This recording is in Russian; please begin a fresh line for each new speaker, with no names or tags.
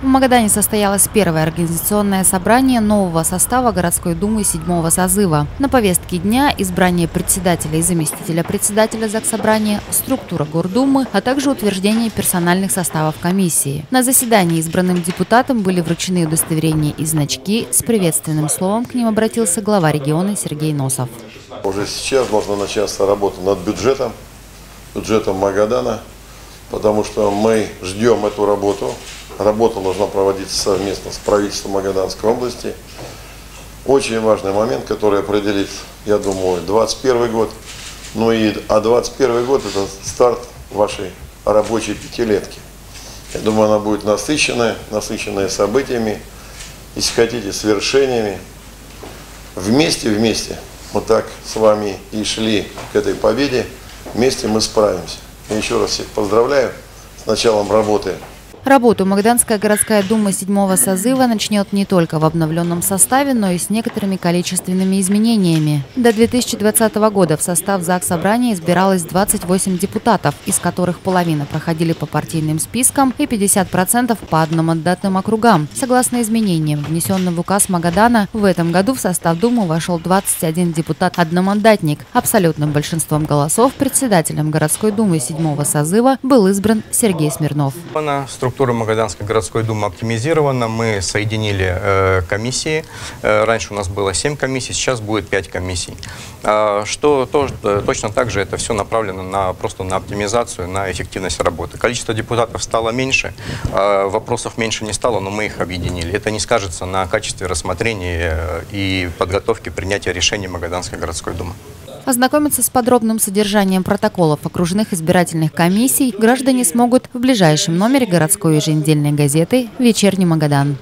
В Магадане состоялось первое организационное собрание нового состава городской думы седьмого созыва. На повестке дня избрание председателя и заместителя председателя Заксобрания, структура Гордумы, а также утверждение персональных составов комиссии. На заседании избранным депутатам были вручены удостоверения и значки. С приветственным словом к ним обратился глава региона Сергей Носов.
Уже сейчас можно начаться работу над бюджетом, бюджетом Магадана, потому что мы ждем эту работу Работа должна проводиться совместно с правительством Магаданской области. Очень важный момент, который определит, я думаю, 2021 год. Ну и, а 2021 год это старт вашей рабочей пятилетки. Я думаю, она будет насыщенная, насыщенная событиями, если хотите, свершениями. Вместе, вместе мы так с вами и шли к этой победе. Вместе мы справимся. Я еще раз всех поздравляю с началом работы
Работу Магаданская городская дума седьмого созыва начнет не только в обновленном составе, но и с некоторыми количественными изменениями. До 2020 года в состав ЗАГС Собрания избиралось 28 депутатов, из которых половина проходили по партийным спискам и 50% по одномандатным округам. Согласно изменениям, внесенным в указ Магадана, в этом году в состав Думы вошел 21 депутат-одномандатник. Абсолютным большинством голосов председателем городской думы седьмого созыва был избран Сергей Смирнов
Магаданской городской думы оптимизирована. Мы соединили э, комиссии. Э, раньше у нас было 7 комиссий, сейчас будет 5 комиссий. Э, что тоже, точно так же это все направлено на, просто на оптимизацию, на эффективность работы. Количество депутатов стало меньше, э, вопросов меньше не стало, но мы их объединили. Это не скажется на качестве рассмотрения э, и подготовки принятия решений Магаданской городской думы.
Ознакомиться с подробным содержанием протоколов окружных избирательных комиссий граждане смогут в ближайшем номере городской еженедельной газеты «Вечерний Магадан».